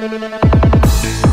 Música